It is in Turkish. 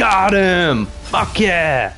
Got him! Fuck yeah!